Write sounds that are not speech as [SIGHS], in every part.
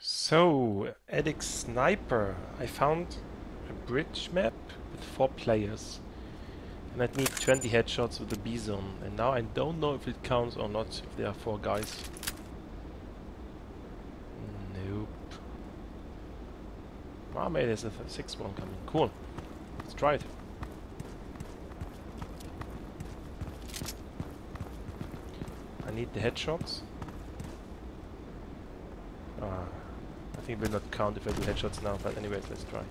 So, Addict Sniper. I found a bridge map with four players. And I need 20 headshots with the Bizon. And now I don't know if it counts or not, if there are four guys. Nope. Ah, maybe there's a th sixth one coming. Cool. Let's try it. I need the headshots. Ah, I think it will not count if I do headshots now, but anyways, let's try.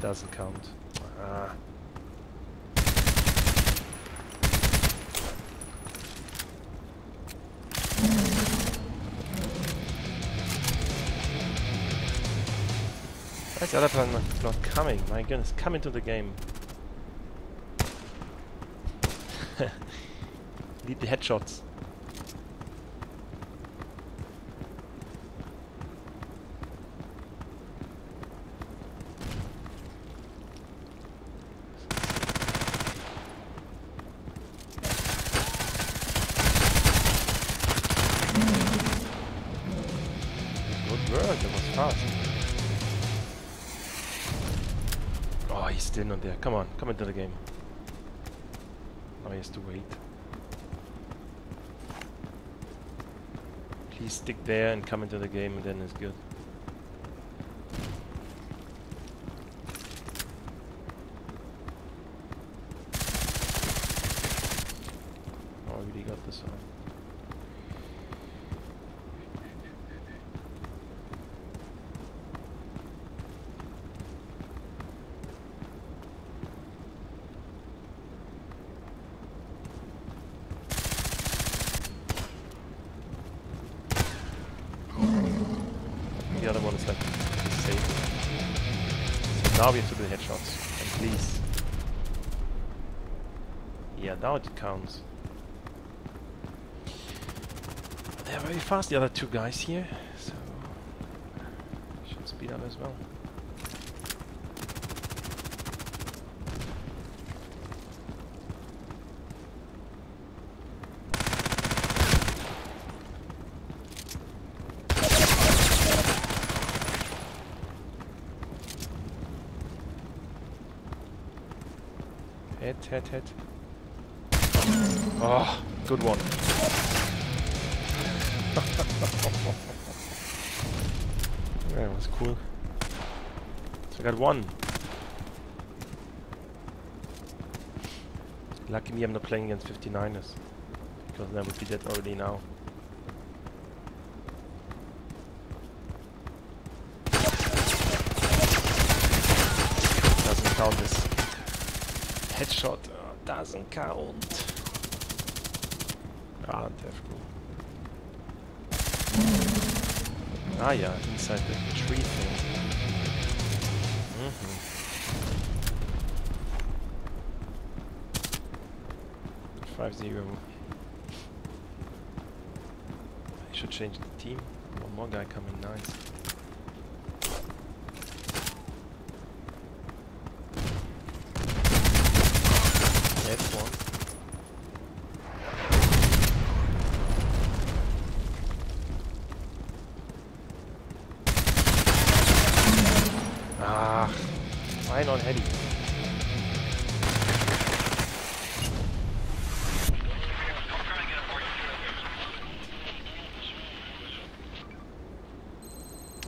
Doesn't count. Why is the other not, not coming? My goodness, come into the game. [LAUGHS] Need the headshots. Come into the game. Now he has to wait. Please stick there and come into the game and then it's good. Oh, I really got this one. The other one is like safe. So now we have to do the headshots. Please. Yeah, now it counts. They're very fast, the other two guys here. So should speed up as well. Hit. Oh, good one. [LAUGHS] that was cool. So I got one. Lucky me I'm not playing against 59ers. Because then I would be dead already now. Doesn't count this. Headshot uh, doesn't count. Ah, difficult. Ah, yeah, inside the tree thing. Mhm. Five zero. I should change the team. One more guy coming, nice.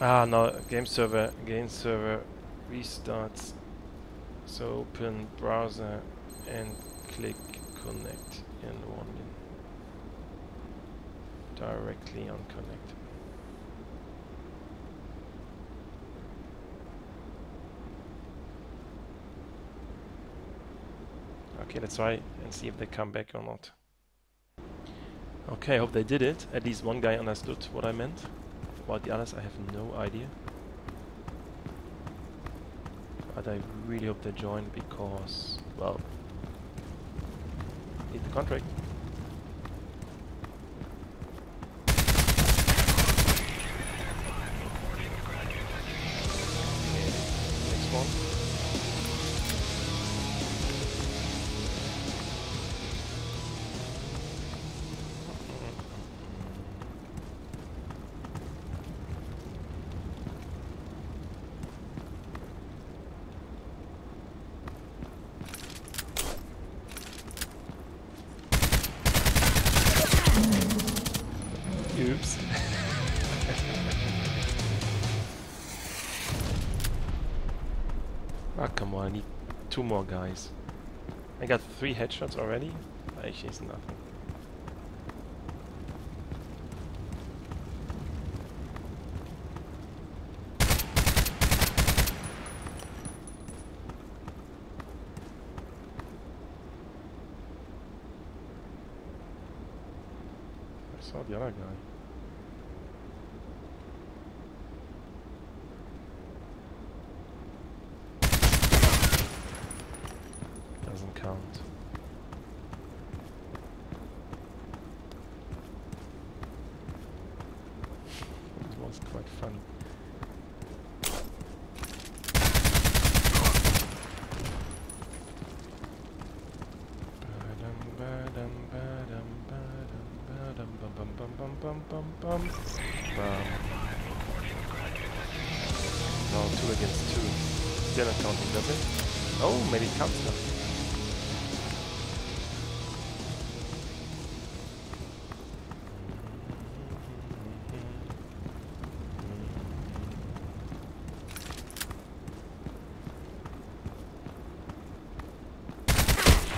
Ah, no, game server, game server restarts. So open browser and click connect and one directly on connect. Okay, let's try and see if they come back or not. Okay, I hope they did it. At least one guy understood what I meant. About the others, I have no idea. But I really hope they join because, well, need the contract. Next one. Two more guys. I got three headshots already. Actually, it's nothing. I saw the other guy. Doesn't count. it was quite funny. Ba-dum, ba-dum, ba-dum, ba-dum, ba-dum, bum, bum, bum, bum, bum, bum. No, two against two. Still not counting, does it? Oh, maybe it counts now.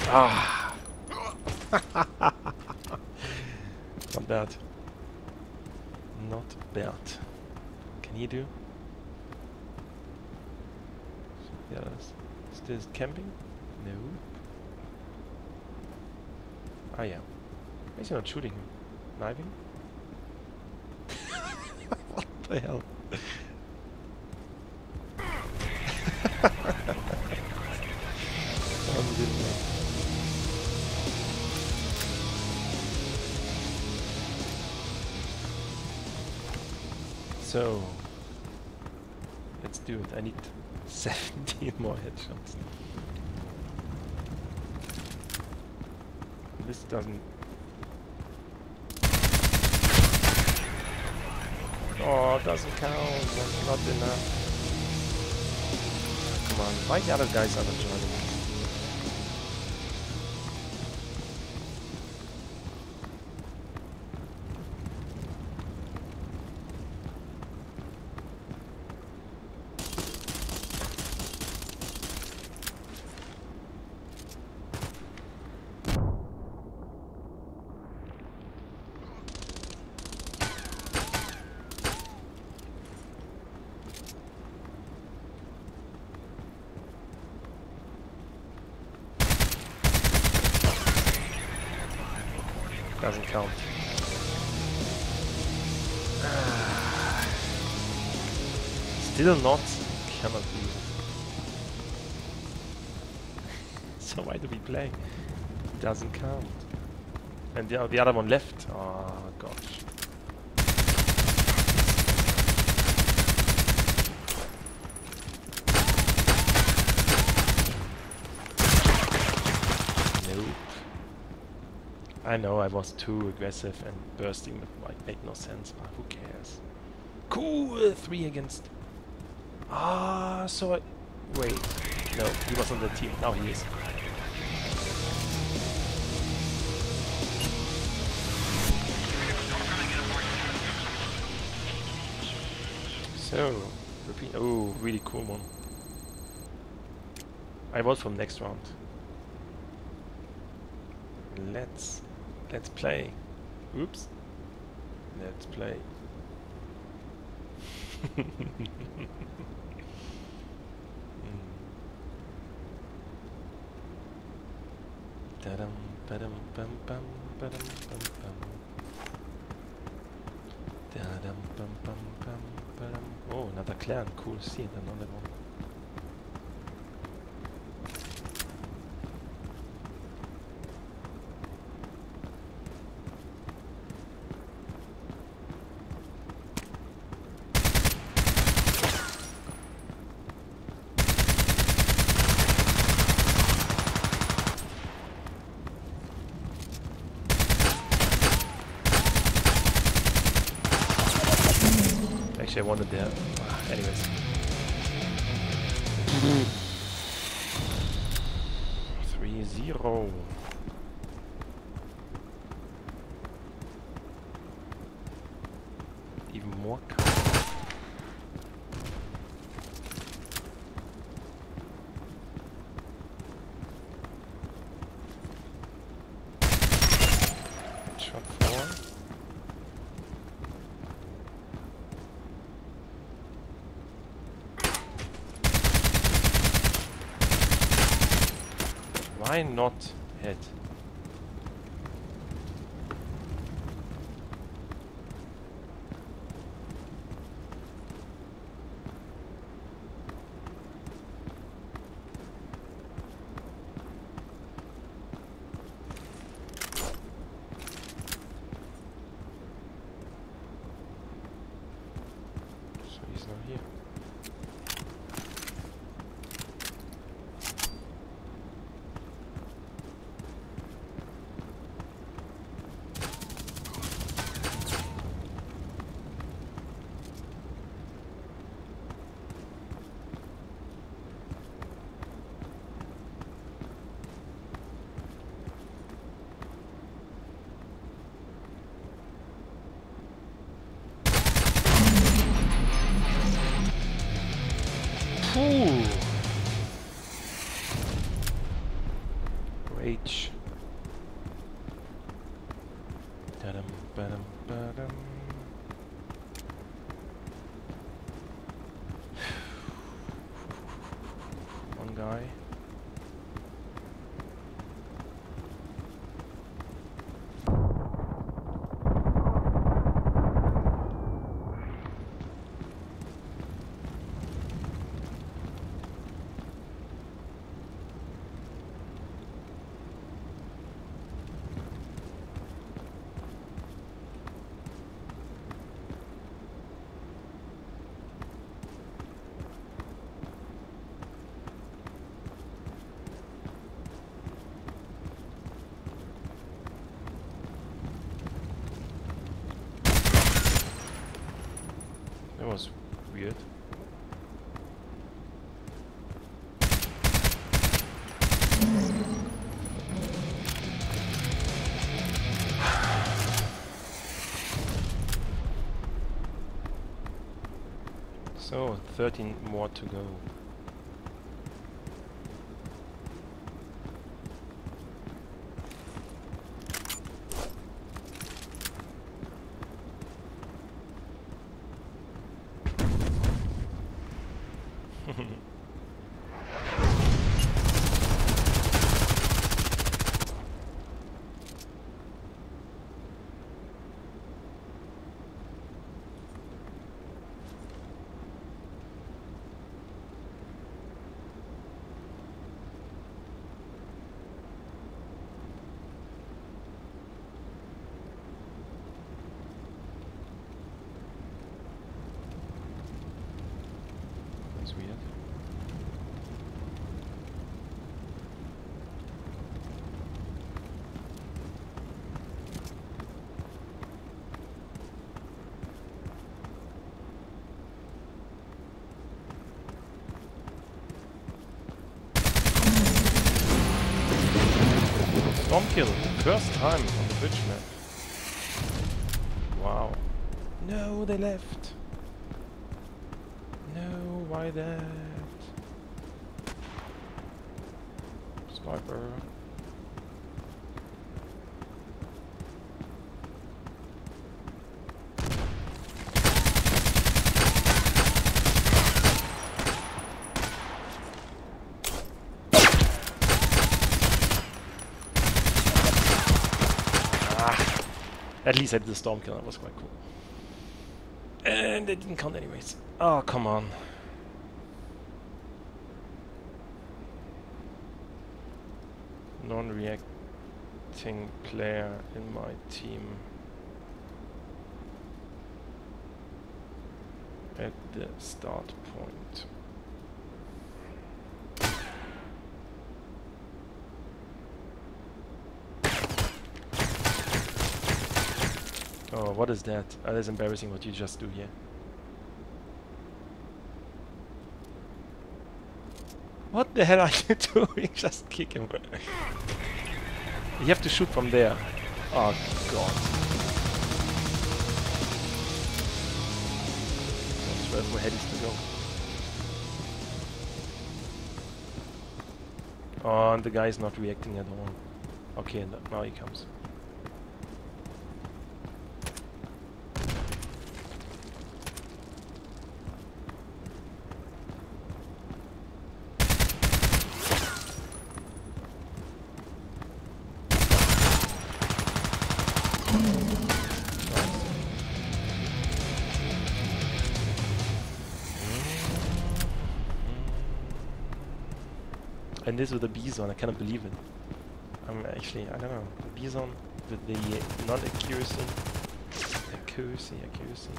Ah. [LAUGHS] Not bad. Not bad. You do? Yeah, that's still camping? No. Ah yeah. Why is he not shooting him? Knifing? [LAUGHS] what the hell? It. I need [LAUGHS] 17 more headshots. This doesn't... Oh, doesn't count. That's not enough. Come on, why the other guys are not joining Still not. Cannot be. [LAUGHS] so why do we play? Doesn't count. And the, the other one left. Oh gosh. I know I was too aggressive and bursting white made no sense, but who cares? Cool! Uh, three against... Ah, so I... Wait. No, he was on the team. Now he is. So, repeat. Oh, really cool one. I vote from next round. Let's let's play. Oops. Let's play. Da-dum, ba-dum, bum, bum, ba-dum, bum, bum. Da-dum, bum, bum, bum, ba-dum. Oh, another clan. Cool scene, another one. Mock. Shot vor. Why not hit? So, 13 more to go. That's weird. Kill, first time on the bridge map. Wow. No, they left. No, why that? Sniper. Ah, at least I did the storm kill, that was quite cool. And it didn't count anyways. Oh, come on. Non-reacting player in my team. At the start point. Oh, what is that? Oh, that's embarrassing what you just do here. What the hell are you [LAUGHS] doing? Just kick him. you have to shoot from there. Oh god. So 12 more headies to go. Oh, and the guy is not reacting at all. Okay, now he comes. And this with the Bizon, I cannot believe it. I'm actually, I don't know, the Bizon with the non-accuracy, accuracy, accuracy.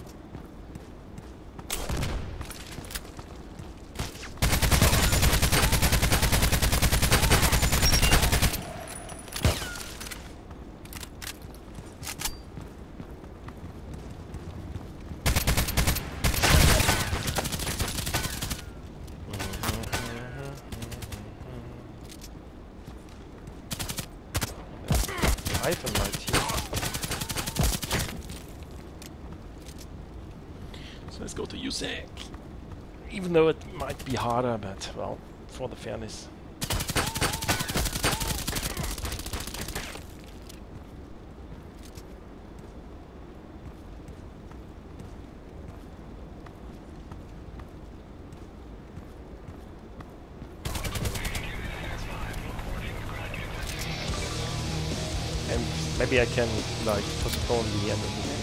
Five on my team. So let's go to USEC. Even though it might be harder, but well, for the fairness. And maybe I can like postpone the end of the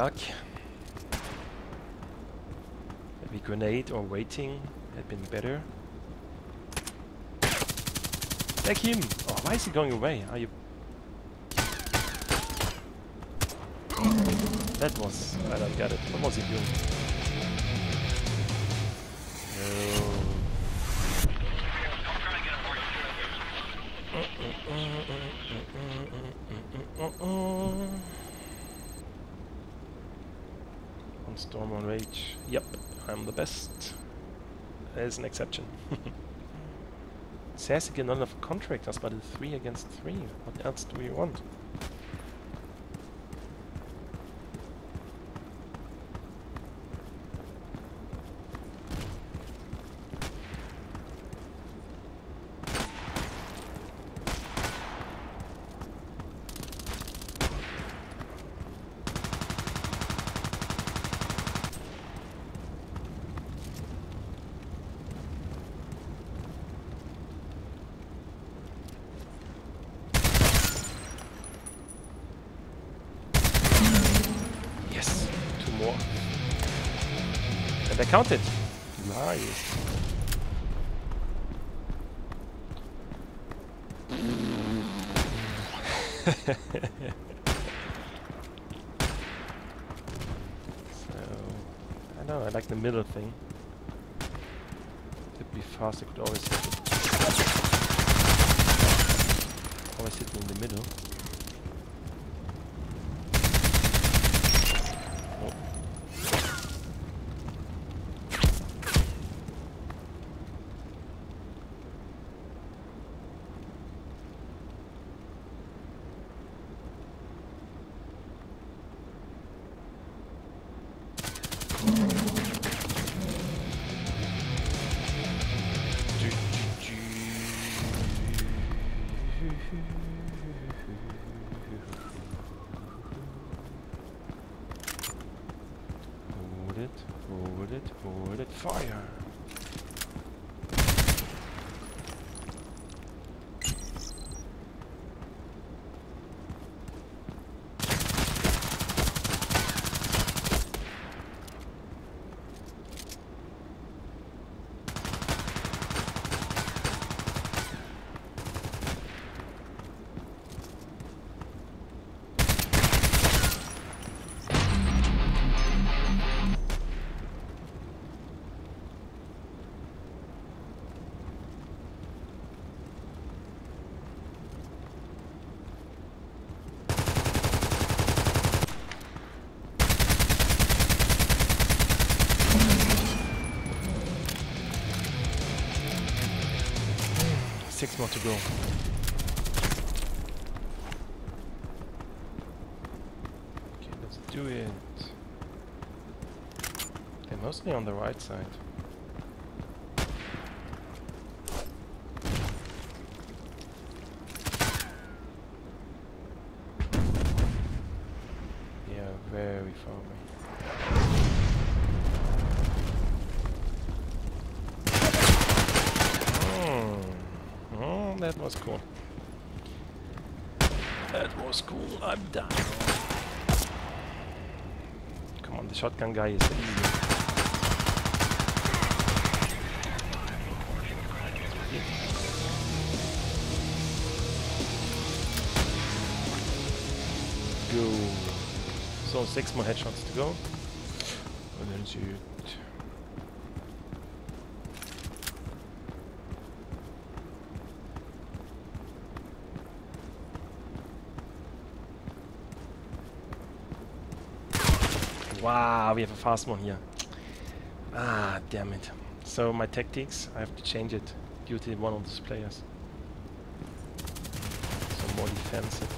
luck. Maybe grenade or waiting had been better. Take him! Oh, why is he going away? Are you... That was... I don't get it. What was he doing? Storm on Rage. Yep, I'm the best. There's an exception. [LAUGHS] Says again not enough contractors, but it's three against three. What else do we want? Yes, two more. I counted. Nice. [LAUGHS] so, I know, I like the middle thing. It'd be fast, I could always hit it. Always hit me in the middle. It, hold it, hold it, fire! More to go. Okay, let's do it. They're mostly on the right side. Yeah, very far away. that was cool. That was cool. I'm done. Come on, the shotgun guy is easy. Go. So six more headshots to go. And then shoot. Wow, we have a fast one here. Ah, damn it. So my tactics, I have to change it due to one of these players. So more defensive,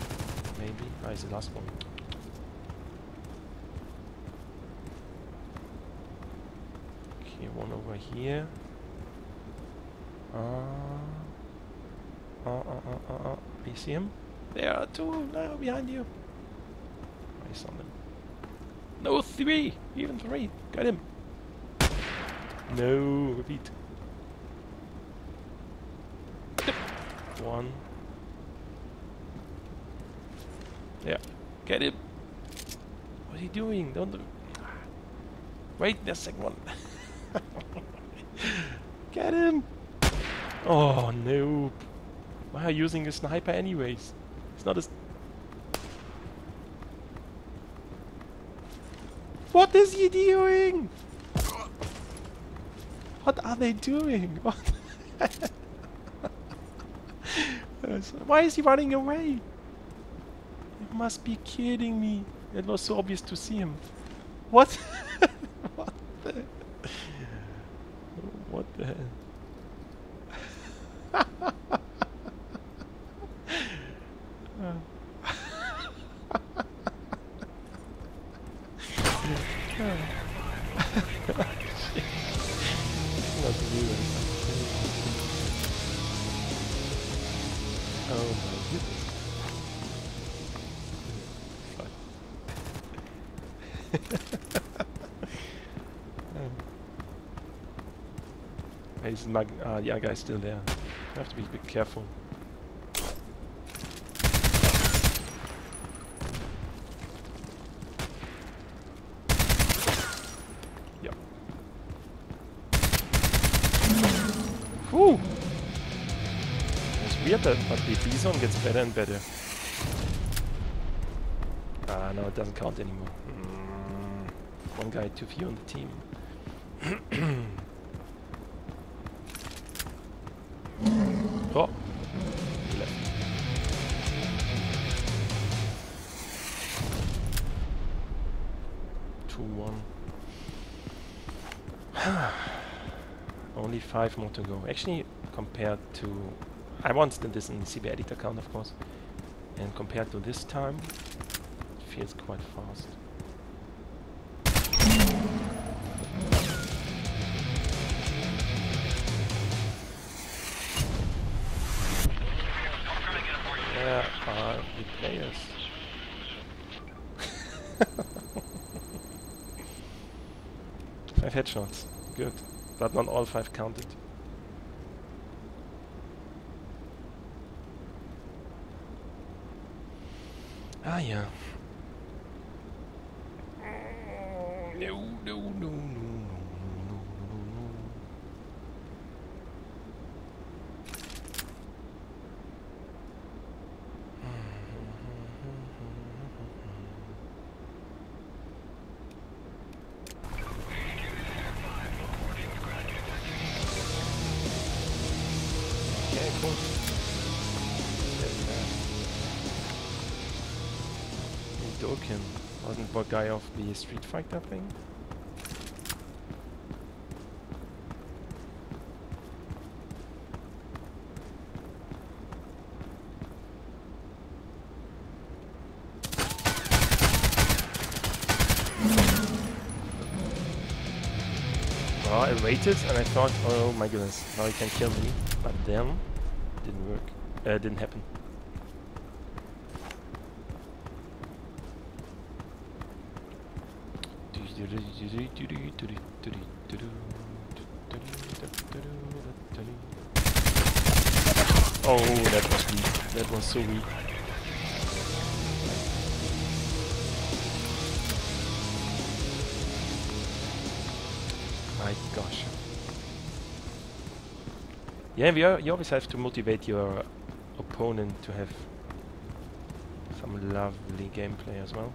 maybe. Ah, it's the last one. Okay, one over here. Ah. Uh, uh, uh, uh, uh. You see him? There are two now behind you. I saw them. No, three! Even three! Got him! No, repeat. One. Yeah, get him! What are you doing? Don't do Wait, there's second one. [LAUGHS] get him! Oh, no. Why are you using a sniper anyways? It's not a... What is he doing? What are they doing? [LAUGHS] Why is he running away? You must be kidding me. It was so obvious to see him. What? [LAUGHS] what the? What the hell? He's mag uh, the other guy's still there. You have to be a bit careful. Yep. Whew! It's weird that but the B-zone gets better and better. Ah, no, it doesn't count anymore. Mm, one guy too few on the team. [CLEARS THROAT] oh! He left. Two one. [SIGHS] Only five more to go. Actually, compared to I did this in the CB Edit account, of course, and compared to this time, it feels quite fast. Players? [LAUGHS] five headshots, good, but not all five counted. Ah ja. Doken wasn't what guy of the Street Fighter thing? Well, I waited and I thought, oh my goodness, now he can kill me. But then, didn't work. Uh, didn't happen. Oh, that was weak. That was so weak. My gosh. Yeah, we are, you always have to motivate your opponent to have some lovely gameplay as well.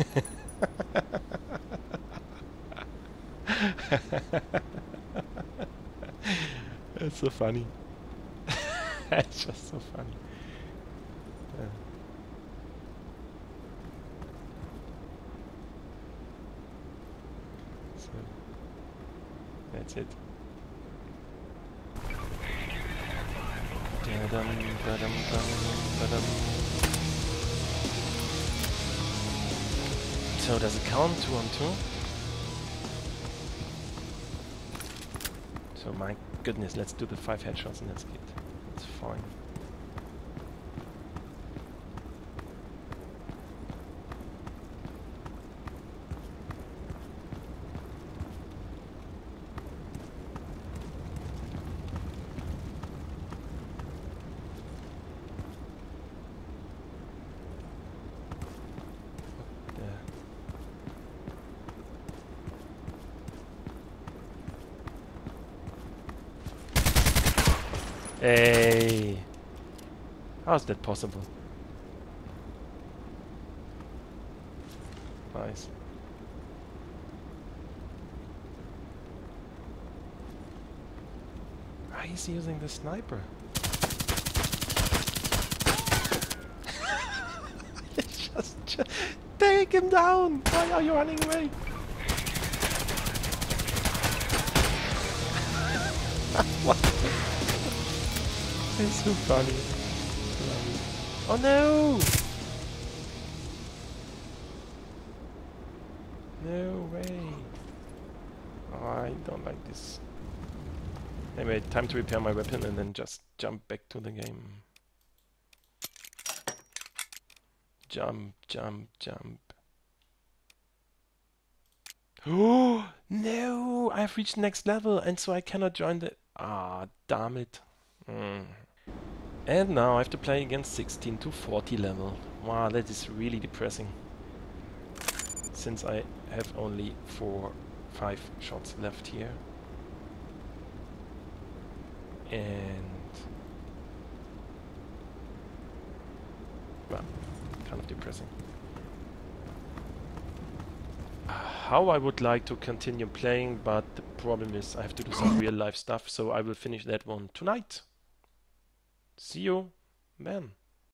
[LAUGHS] it's so funny. [LAUGHS] it's just so funny. Two on two? So my goodness, let's do the five headshots and that's it. It's fine. Hey! How is that possible? Nice. Why is he using the sniper? [LAUGHS] just, just take him down! Why are you running away? It's so funny. Oh no! No way. Oh, I don't like this. Anyway, time to repair my weapon and then just jump back to the game. Jump, jump, jump. Oh [GASPS] no! I've reached next level and so I cannot join the... Ah, damn it. Mm. And now I have to play against 16 to 40 level. Wow, that is really depressing. Since I have only 4, 5 shots left here. And... Well, kind of depressing. How I would like to continue playing, but the problem is I have to do some [COUGHS] real life stuff, so I will finish that one tonight. See you, man.